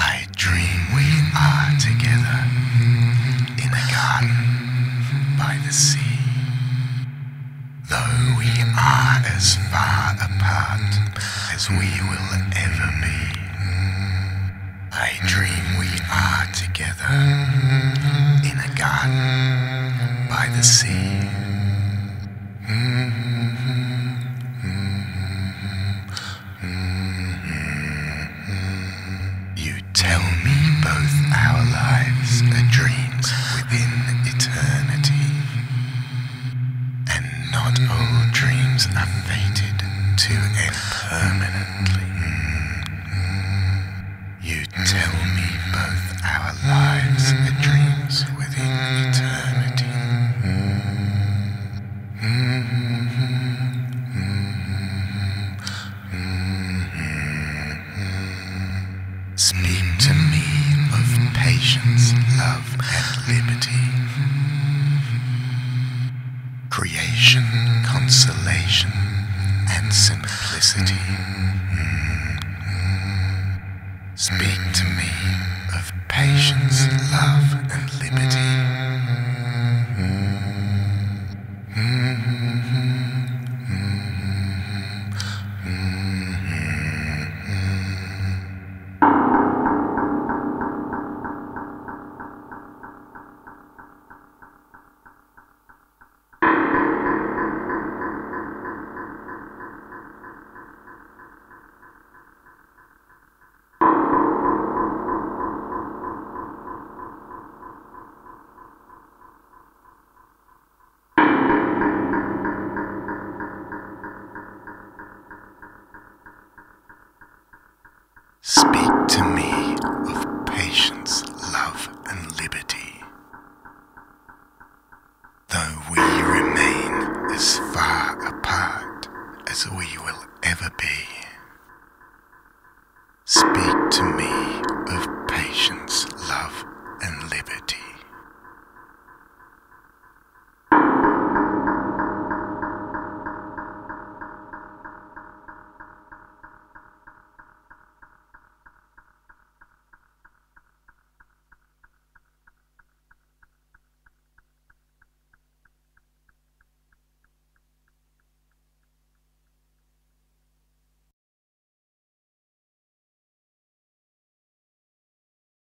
I dream we are together in the garden. Apart as we will ever be, I dream we are together in a garden by the sea. Tell me both our lives are dreams within eternity. Speak to me of patience, love, and liberty. Creation, consolation, and simplicity. Speak to me of patience, love, and liberty. To me of patience, love, and liberty. Though we remain as far apart as we will